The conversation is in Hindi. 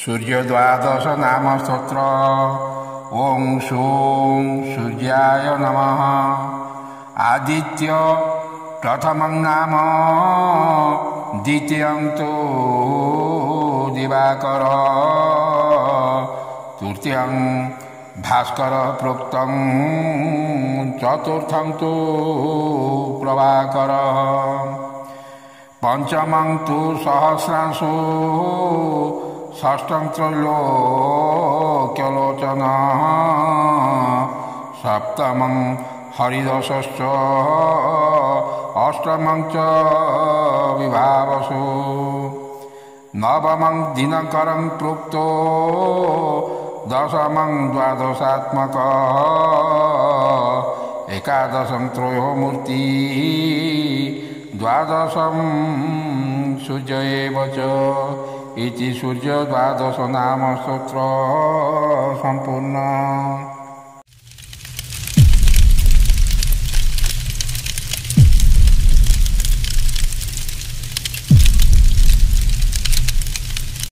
सूर्यद्वादश नाम स्तोत्र ॐ शूं सूर्याय नमः आदित्य प्रथमं नाम द्वितीयं तु दिवाकर तृतीयं भास्कर प्रोक्तं चतुर्थं तु प्रभाकर पञ्चमं तु सहस्रांशु षष्ठं त्रैलोक्यलोचन सप्तमं हरिदशश्च अष्टमं च विभावसु। नवमं दिनकरं प्रोक्तो दशमं द्वादशात्मक एकादशं त्रयोमूर्ति সূর্য এবচ ইতি সূর্য দ্বাদশ নাম স্তোত্র সম্পূর্ণ।